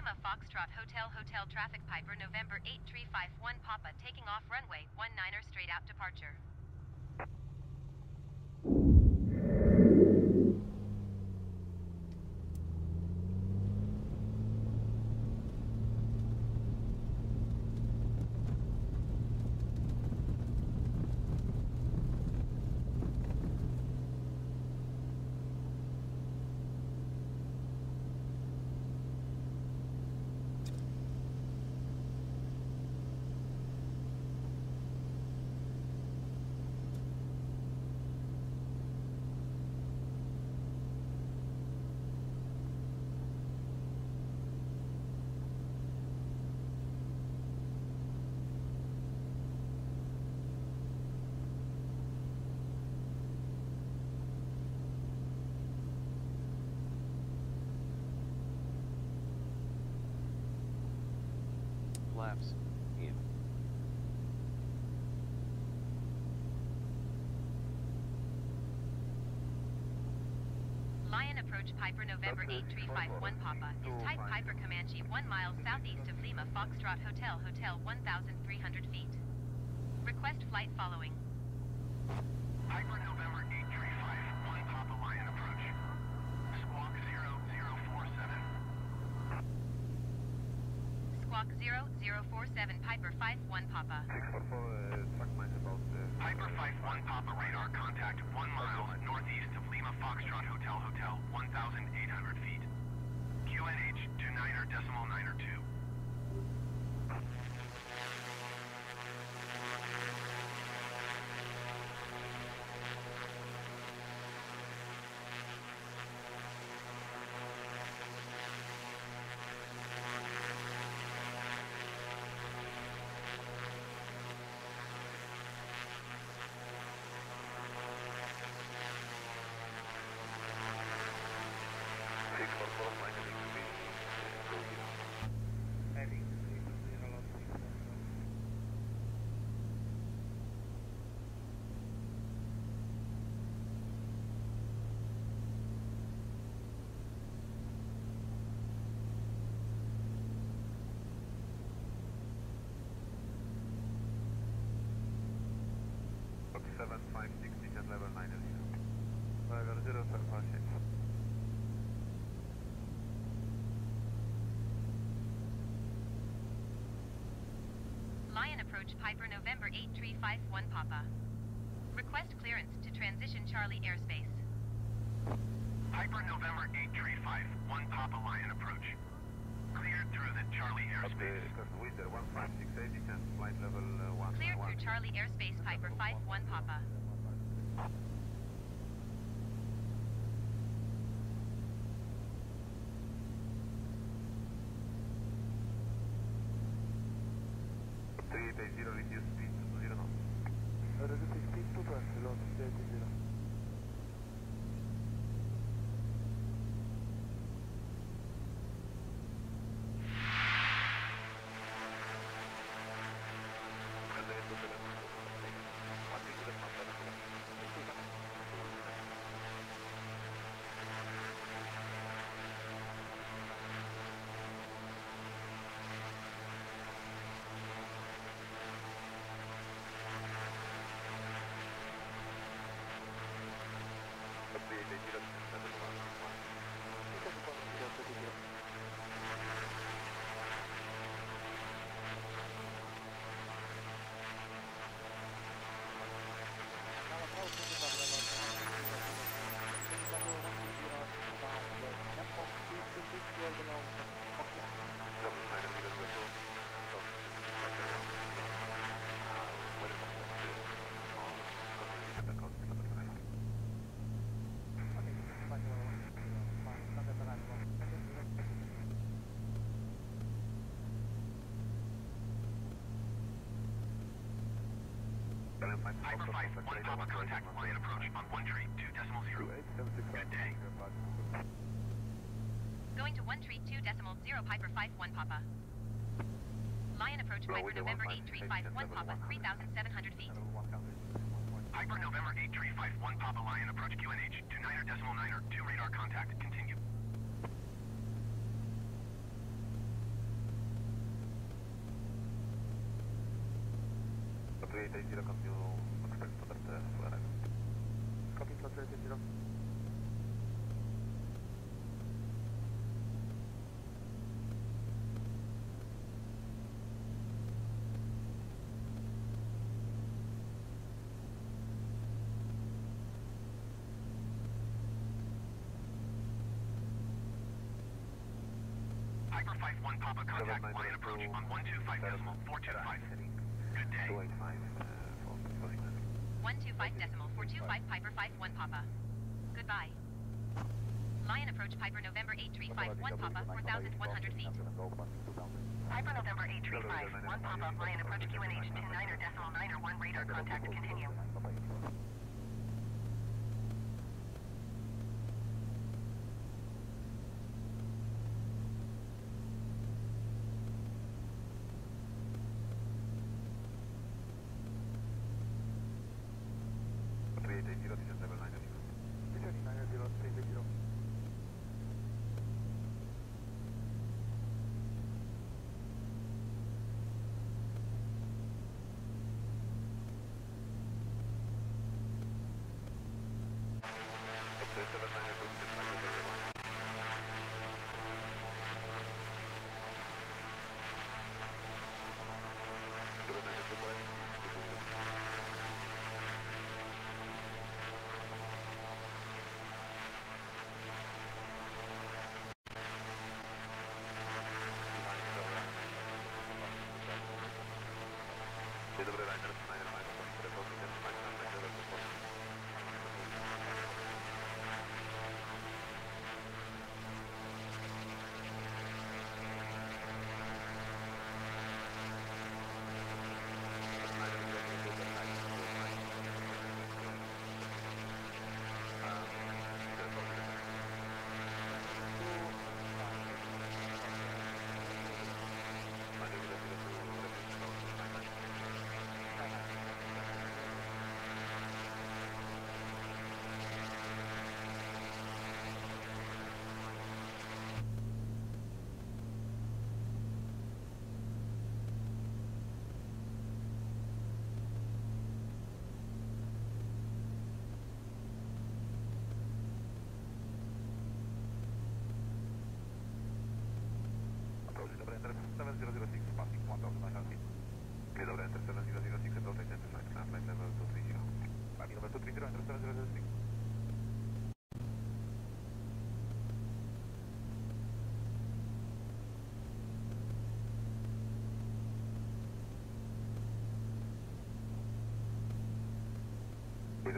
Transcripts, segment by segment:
Lima Foxtrot Hotel Hotel Traffic Piper November 8351 Papa taking off runway 19er straight out departure. Flaps in. Lyon approach Piper November 8351 Papa is type Piper Comanche 1 mile southeast of Lima Foxtrot Hotel Hotel 1300 feet. Request flight following. Piper November 835, 1 Papa Lyon approach. Squawk 0047. Squawk 0047 Piper 51 Papa. 644, track mine's about uh, Piper 51 Papa radar contact 1 mile northeast of Lima Foxtrot Hotel Hotel 1,800 feet. QNH 29er decimal 9er approach Piper November 8351 Papa. Request clearance to transition Charlie airspace. Piper November 8351 Papa Lyon approach. Cleared through the Charlie Up the airspace. because winter one five six eight flight level uh, one Cleared one. through Charlie airspace Piper 51 Papa. Piper 5, 1 Papa contact Lyon approach on 1 tree, 2 decimal 0. Good day. Going to 1 tree, 2 decimal 0 Piper 5, 1 Papa. Lyon approach Piper November 8351 Papa, 3,700 feet. Piper November 8-35, one Papa Lyon approach QNH 2-9er, decimal 9er, 2 radar contact, continue. Three, three, zero, computer. Piper 51 Papa, contact Seven line zero approach on 125 decimal 425. Heading Good day. 285 uh, for for signal. 125 decimal 425 Piper 51 Papa. Goodbye. Lyon approach Piper November 8351 Papa 4100 feet. Piper November 835, 1 Papa, Lyon approach QNH 29er decimal 9 or 1 radar contact, continue. Gracias.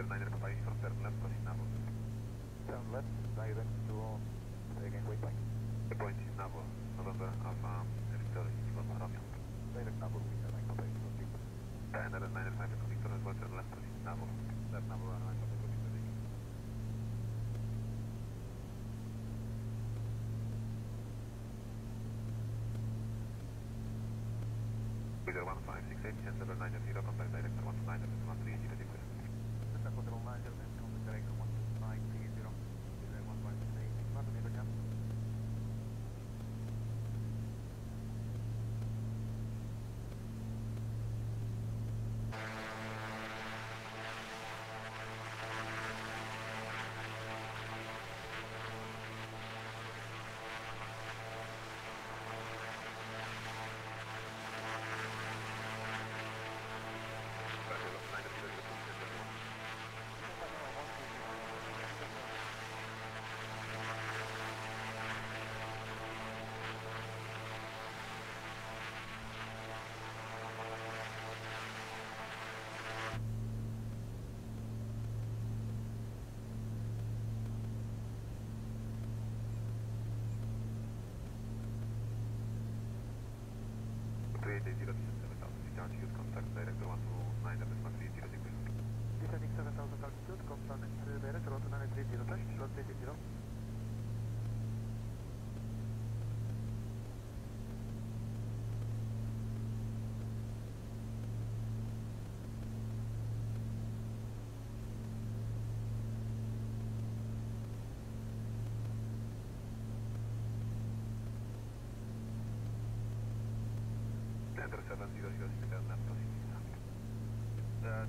Challenger 9 aircraft from left proceed. Turn left, direct to again way back. The point is Naval, November Alpha Victory, Lima Romeo. Direct Naval, we are right away from you. Challenger 9 aircraft from Victory, turn left proceed Naval. Left Naval, right away. Leader 1568, Challenger 9 contact director 19 1 3 middle. tercera antidosis. La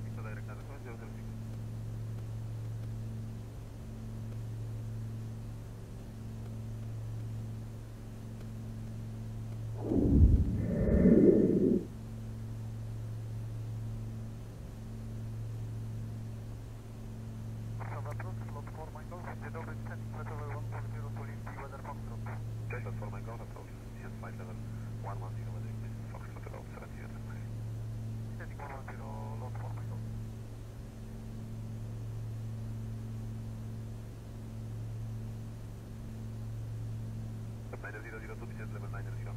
Тут все для вынайдер, все.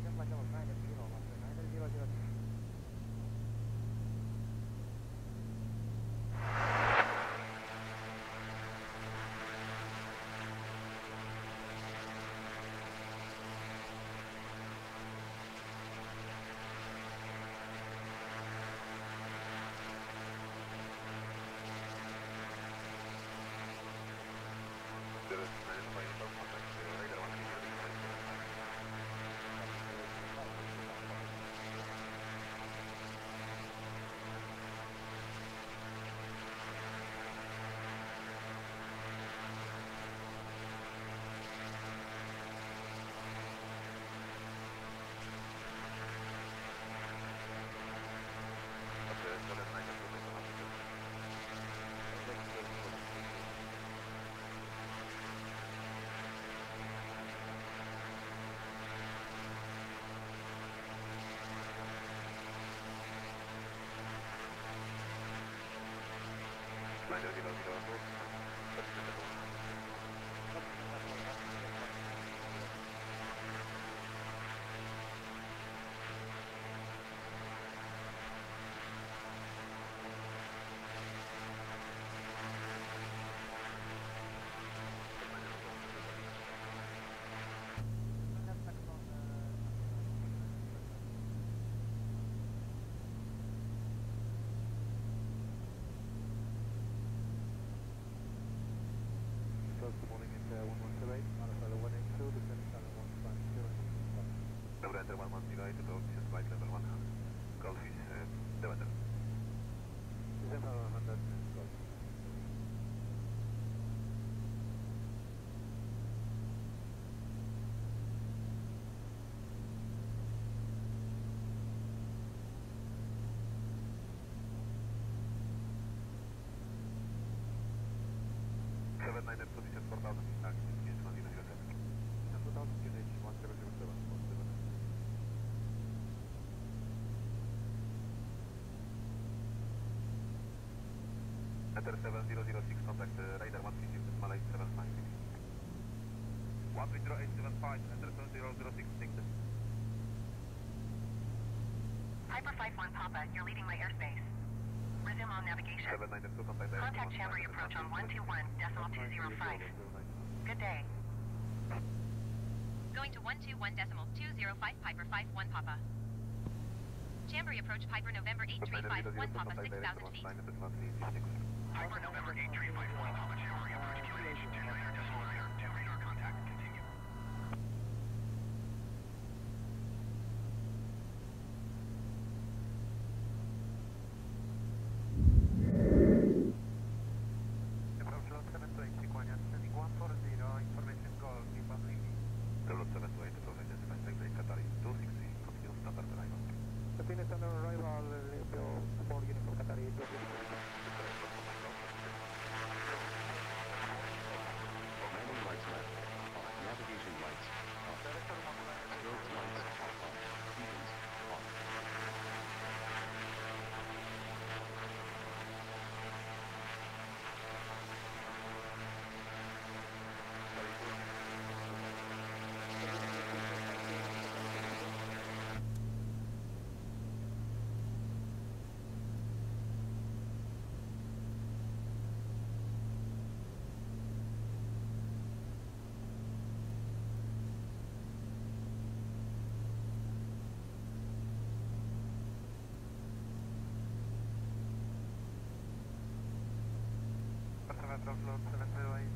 Всем сначала Шнайдер, Radio di Londra. side of those Header 7006, contact uh, radar 136, Malay 756. 130875, Header 7006. Piper 51 Papa, you're leaving my airspace. Resume on navigation. contact Contact Chambéry approach on one two one decimal two zero five. Good day. Going to one two one decimal two zero five. Piper 51 Papa. Chambéry approach Piper November 8351 Papa 6000 feet. November 8351, College, how are you?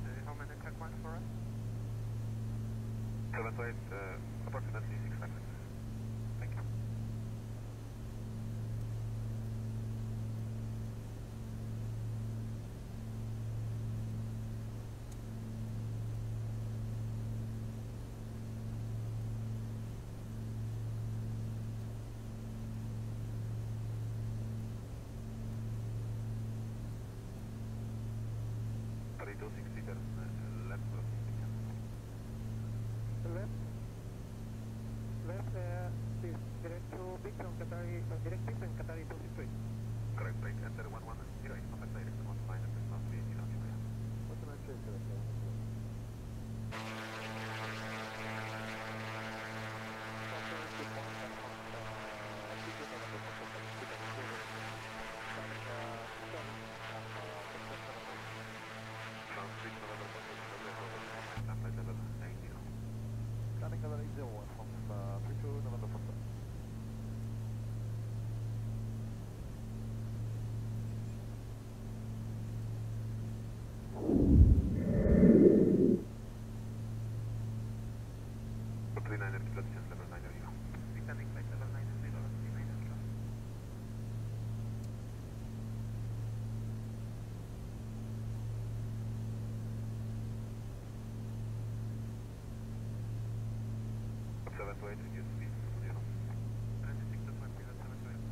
uh, how many checkpoints for us? 708, uh, approximately Seven to eight, reduce speed to zero. Twenty-six to twenty, seven to eight.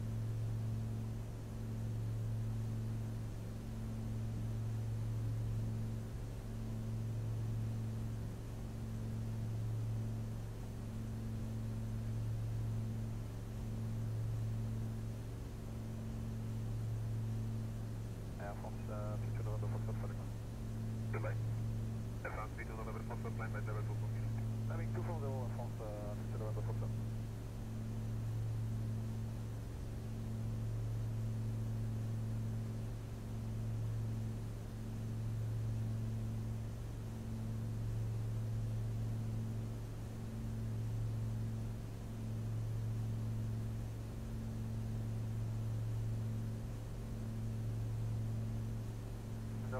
Air France uh, 32 November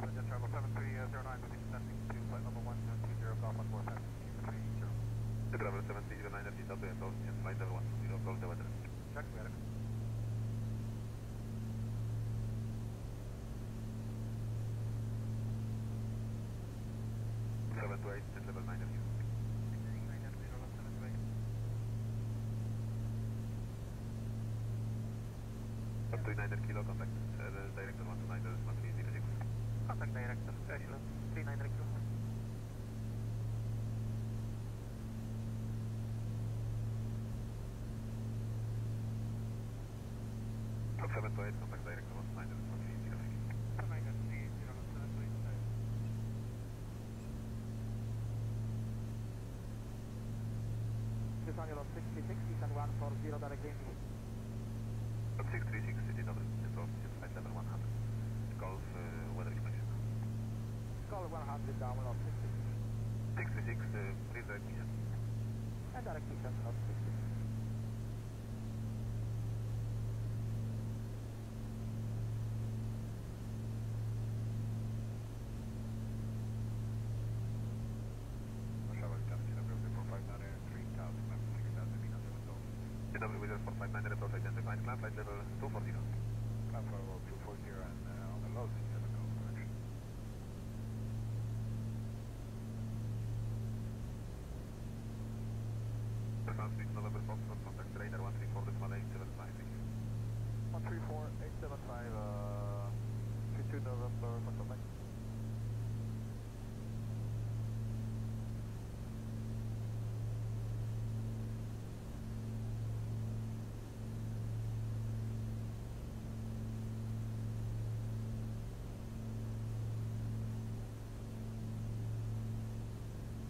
7, Jet Charlie 7309, with extending to flight level 1020, Golf 145, 230. Jet Charlie 7309, FDW, and flight level 10, Golf 7. Check, we had it. Seven to eight, jet level nine of you. Up to 900 kilo contact. Contact director, Casual, 39 kilo. Up 7 to 8, contact director 129, that is 1306. This on your 66, descend 140 direct English. Up 636, city double, approach flight level 100. Golf uh, weather information. Call 100 down on 66. 636, uh, please direct me. And direct descent on 66. Warszawa, witam Cię for 500, 3000, map 6000, minus 7 Dzień dobry, Wizard 459, approach identified, climb flight level 240. Climb for level 240 and uh, on the low 67 Golf correction. France Beach, November Foxtrot, contact radar 134, decimal 875, thank you. 134, 875, uh, 32 November Foxtrot, Mike.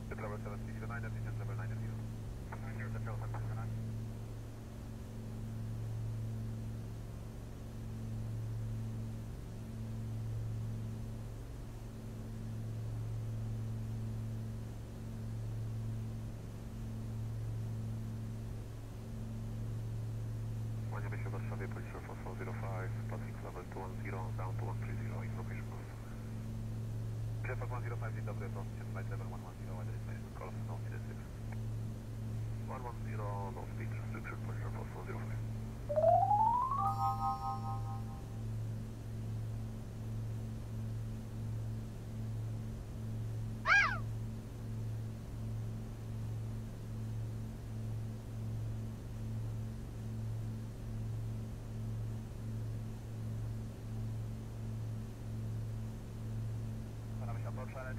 The Travel 7309, descent level 90. 90, the Travel 7309. Kłaniamy się w Warszawie, Policja Fosfor 05, passing level 210, down to 130, information call. Jeff 105, dzień dobry, proszę, flight level 110,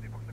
deporte.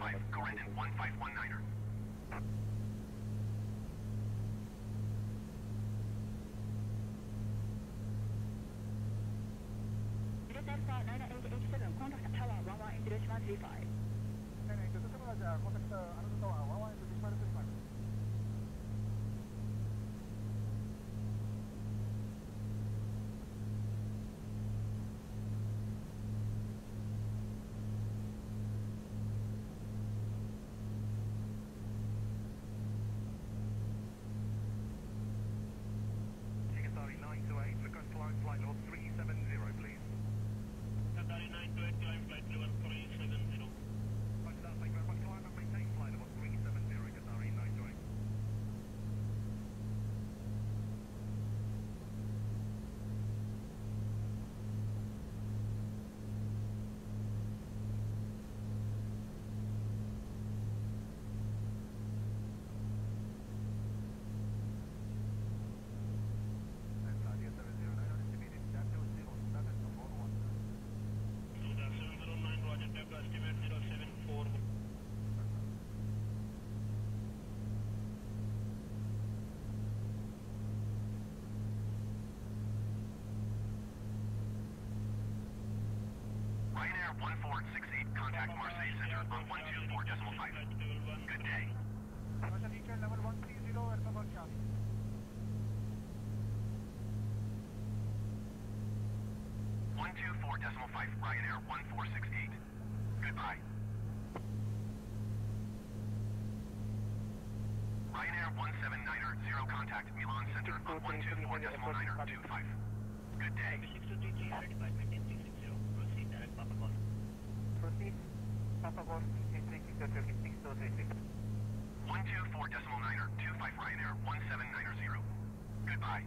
9er tree radar contact, continue. Thompson 1130 contact, Marseille Center on 124 decimal 5. Good day. Corendon 1519er contact, Marseille Center on 124 decimal 5. Good day. Ryanair 1468, contact Marseille Center on 124 decimal 5. Flight level 1. Good day. One two four decimal five, Ryanair one four six eight. Goodbye. Ryanair contact, Milan Center on one two four decimal. Good day. 623 certified maintain 360. Proceed direct Papa Golf. Proceed. Papa Golf 6236. One two four decimal niner, two five Ryanair one seven niner zero. Goodbye.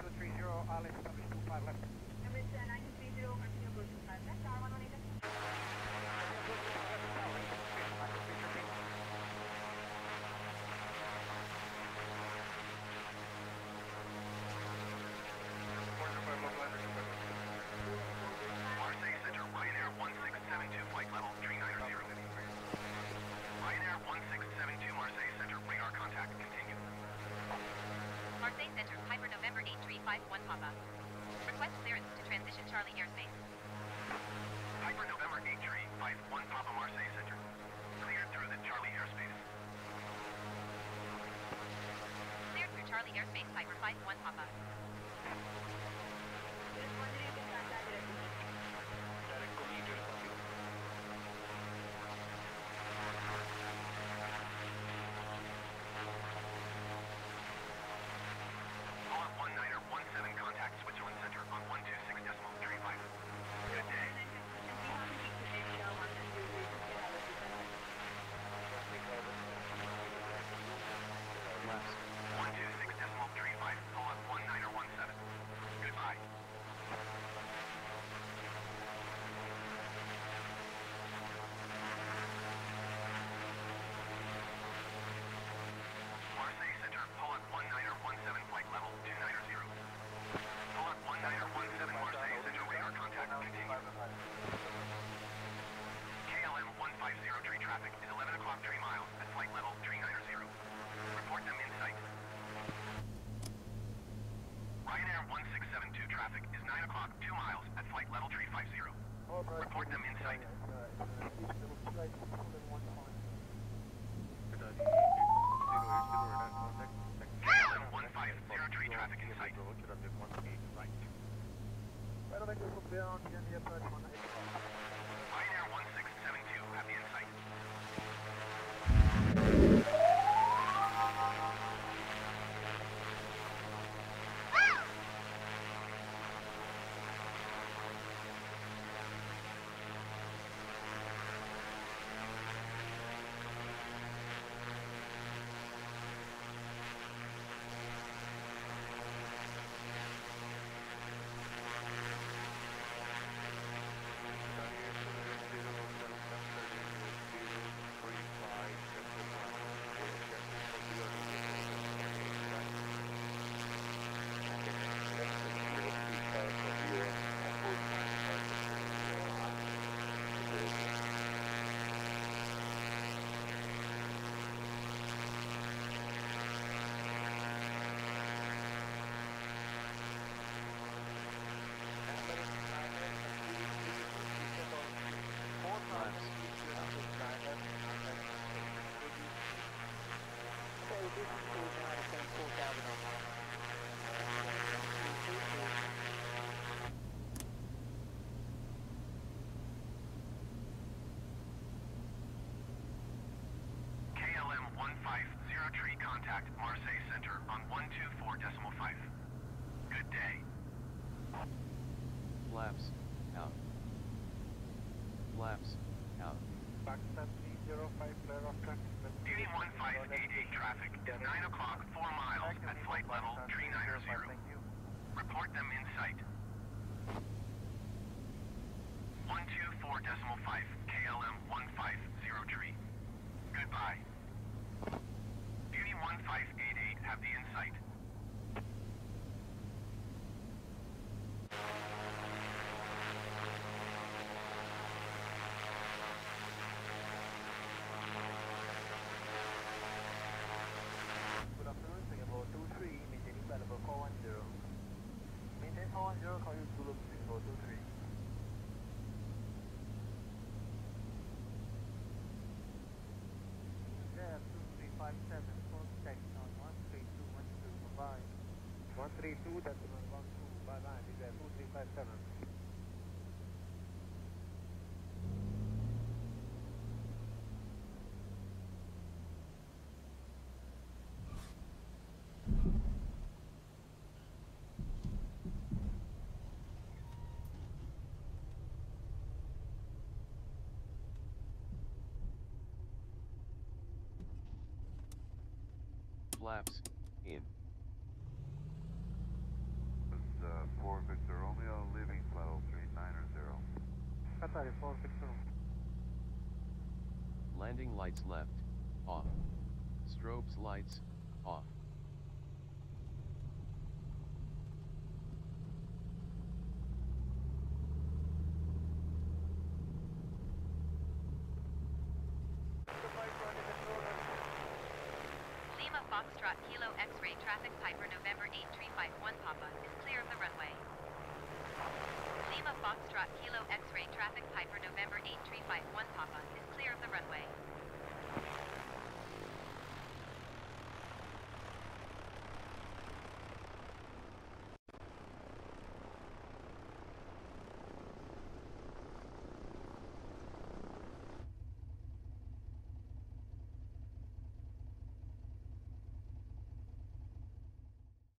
9230, Alex, establish 25 left. Airspace Piper 51 Papa. Report them in sight. traffic in sight. Right. Down, flaps, in. It's, uh, 4 Victor Romeo, leaving flat 0390. Qatari 4 Victor Landing lights left, off. Strobes lights, off. 8351 Papa is clear of the runway. Lima Foxtrot Kilo X-ray traffic Piper November 8351 Papa is clear of the runway.